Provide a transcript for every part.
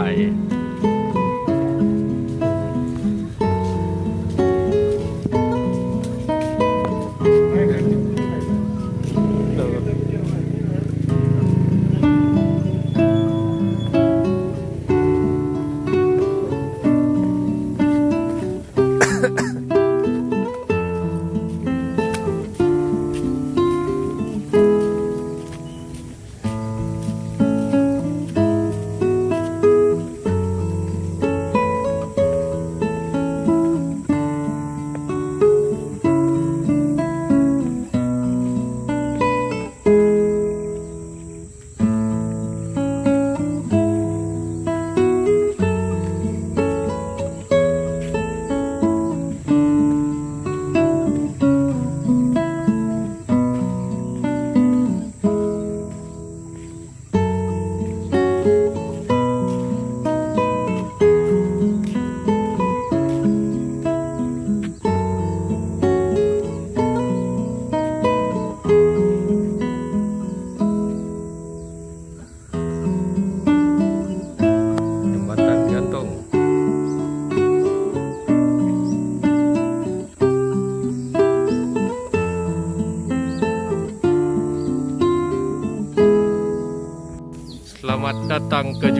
Bye. 当歌剧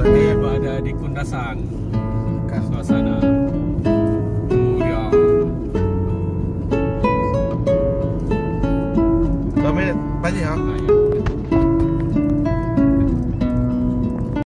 Seperti berada di Kundasang